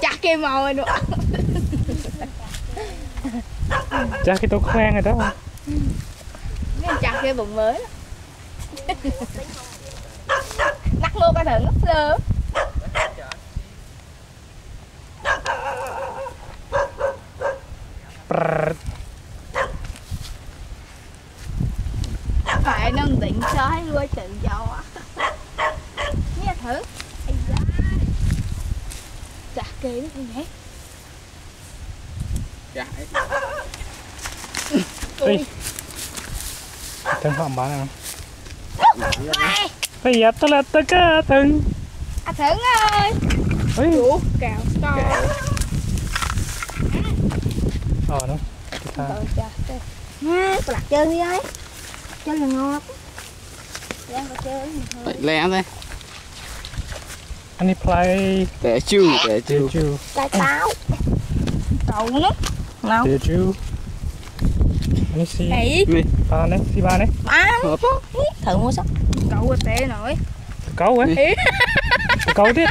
chặt kia màu rồi nữa chắc cái tôi khoan rồi đó. Cái chặt kia bụng mới nắc mua cái thử nắc lơ phải nâng định sói nuôi tự do. Nghe thử. Kia đó nhé. Dạ. Ê. Thân bán nào? Ê, Bây giờ tôi là tất cả thân. À thử ơi. Ê. Ủa, cào to. Ờ nó trời trời Ha, tôi đặt chân đi ơi Chân là ngon. Chân Đấy, lẹ đây. Anh đi play. Để chu, để chu. you Cay táo. Cậu nó Nào. Did you Anh đi xì Này. Đi. Ba đấy Xì ba Má Hộp. Thử mua sắp Cậu ơi tệ nổi Câu ấy Ý. Câu tiếp.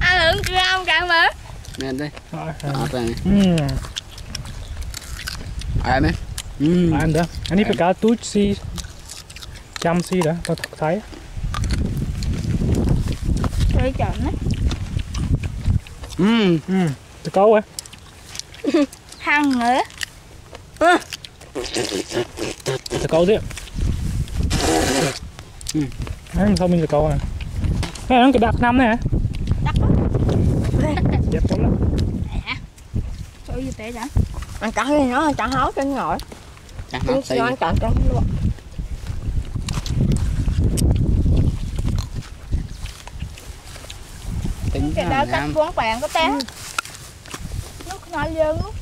Ăn hưởng gram cả mà? Nè đây. Ờ, Đó, đây này. Ừm À này. Ừ. Anh đó? Anh đi phải cả túi xì Chăm xì đó Tao thật thấy Chơi chọn á Ừ. Ừm Tao câu ấy Hăng nữa. Tao câu tiếp. Ừ. Sao mình sẽ câu này Cái này nó cái đặc năm này hả? Quá Đẹp lắm đó. Chơi gì tệ đã ăn cắn nó chả háo trên ngồi. Nó xây. sao ăn cắn cắn luôn Cái đó cắt cuốn bạn có té. Nó nói dơn lúc